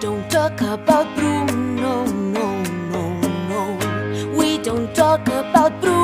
don't talk about Bruno, no, no, no. no. We don't talk about Bruno.